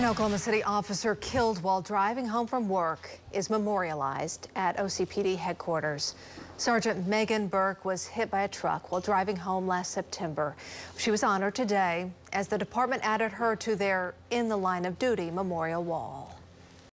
An Oklahoma City officer killed while driving home from work is memorialized at OCPD headquarters. Sergeant Meagan Burke was hit by a truck while driving home last September. She was honored today as the department added her to their In the Line of Duty memorial wall.